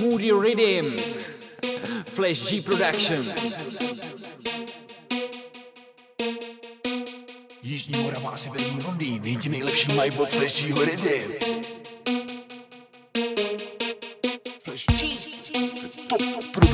Studio Rhythm, Flash G Production. Jižní Morava a Severní Londýn, ti nejlepší mají od Flash Gho Rhythm. Flash G, top produkce.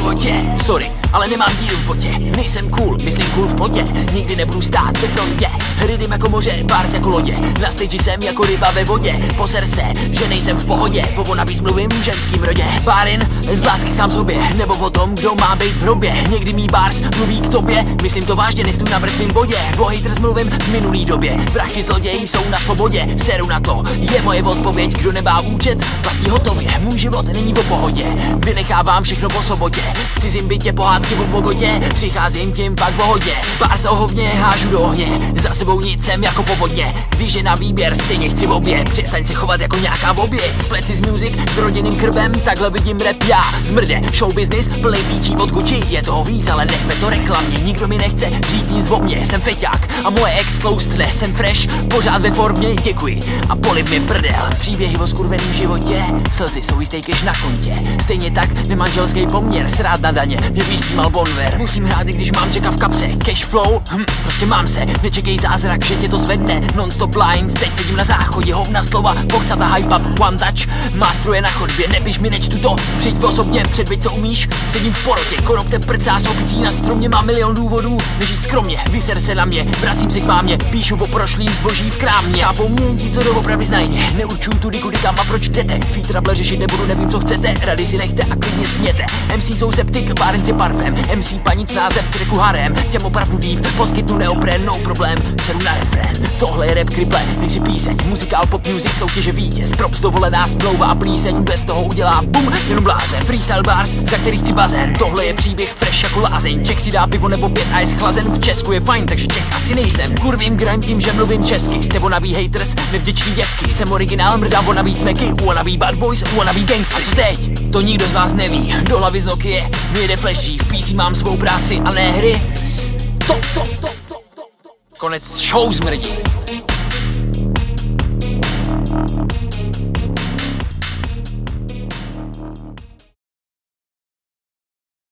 Životě? Sorry, ale nemám díl v botě. Nejsem cool, myslím cool v podě Nikdy nebudu stát ve frontě. Rydym jako moře, bars jako lodě. Na stage jsem jako ryba ve vodě. Poser se, že nejsem v pohodě. Vovo navíc mluvím v ženským rodě. Párin z lásky sám sobě Nebo o tom, kdo má být v hrobě Někdy mý bars mluví k tobě. Myslím to vážně, nestůj na mrtvým bodě. O haters mluvím v minulý době. Vrachy zloději jsou na svobodě. Seru na to, je moje odpověď. Kdo nebá účet, platí hotově. Můj život není o pohodě. Vynechávám všechno po sobotě V cizím bytě pohádky o pogodě Přicházím tím pak v hodě Pár se ohovně hážu do ohně Za sebou nic jsem jako povodně Když je na výběr, stejně chci obě Přestaň se chovat jako nějaká oběť. Spleci z music s rodinným krvem Takhle vidím rap já. Zmrde, show business, plný píčí od Gucci. Je toho víc, ale nechme to reklamně Nikdo mi nechce říct nic o mně. Jsem feťák a moje ex tne Jsem fresh, pořád ve formě, děkuji. A polib mi prdel Příběhy o skurveným životě. Slzy jsou jistý na kontě Stejně tak nemanželský poměr Srát na daně, nevyždímal bonver Musím hrát, i když mám čeka v kapse. Cash flow, hm, prostě mám se. Nečekej zázrak, že tě to zvedne Non-stop lines, teď sedím na záchodě. Hovna slova, boxata hype up, one touch. Mástruje na chodbě, nepiš mi, nečtu to Přijď osobně, předveď co umíš. Sedím v porotě, koropte v prcá soubití na stromě Mám milion důvodů, nežít skromně. Vyser se na mě, vracím se k mámě. Píšu o prošlým zboží v krámě. A po mně ti, co doopravdy znají mě Neurčuju tudy, kudy kam a proč jdete. Featrable řešit nebudu, nevím co chcete. Rady si nechte a klidně sněte jsou septik, párenci parfém MC panic název tracku harem Těm opravdu deep, poskytnu neopren, no problém Seru na refrén, tohle je rap kriple Když si píseň, muzikál pop music, soutěže vítěz Props dovolená smlouva a plíseň Bez toho udělá bum, jenom bláze. Freestyle bars, za který chci bazén Tohle je příběh fresh jako lázeň. Čech si dá pivo nebo pět a je schlazen. V Česku je fajn, takže Čech asi nejsem. Kurvím grind tím, že mluvím česky. Jste wannabe haters, nevděční děvky. Jsem originál, mrdám wannabe smeky. Wannabe bad boys, wannabe gangsters. A co teď? To nikdo z vás neví, do hlavy z Nokia mě refleší v PC mám svou práci a ne hry. Stop, stop, stop, stop, stop. Konec show zmrdí.